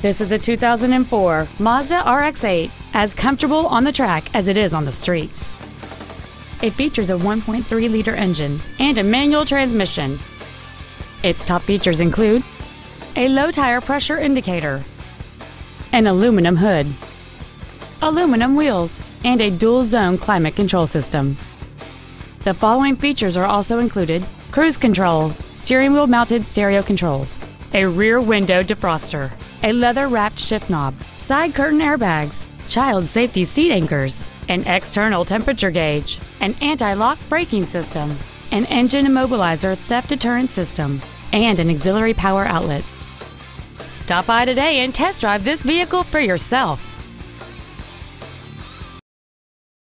This is a 2004 Mazda RX-8, as comfortable on the track as it is on the streets. It features a 1.3-liter engine and a manual transmission. Its top features include a low tire pressure indicator, an aluminum hood, aluminum wheels, and a dual-zone climate control system. The following features are also included cruise control, steering wheel mounted stereo controls, a rear window defroster, a leather wrapped shift knob, side curtain airbags, child safety seat anchors, an external temperature gauge, an anti lock braking system, an engine immobilizer theft deterrent system, and an auxiliary power outlet. Stop by today and test drive this vehicle for yourself.